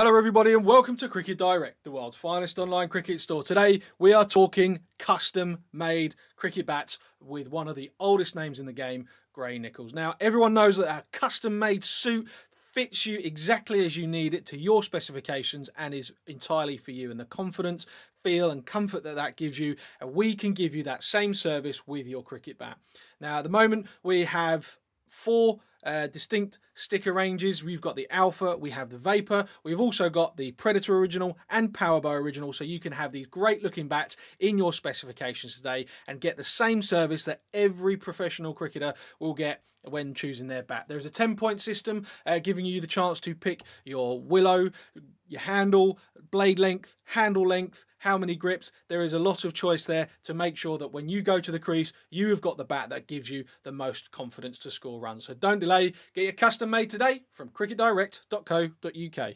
Hello, everybody, and welcome to Cricket Direct, the world's finest online cricket store. Today, we are talking custom made cricket bats with one of the oldest names in the game, Gray Nicolls. Now, everyone knows that a custom made suit fits you exactly as you need it to your specifications and is entirely for you. And the confidence, feel, and comfort that that gives you, and we can give you that same service with your cricket bat. Now, at the moment, we have four uh, distinct sticker ranges. We've got the Alpha, we have the Vapour, we've also got the Predator Original and Powerbow Original, so you can have these great looking bats in your specifications today and get the same service that every professional cricketer will get when choosing their bat. There's a 10 point system uh, giving you the chance to pick your willow, your handle, blade length, handle length, how many grips. There is a lot of choice there to make sure that when you go to the crease, you have got the bat that gives you the most confidence to score runs. So don't delay, get your custom made today from cricketdirect.co.uk.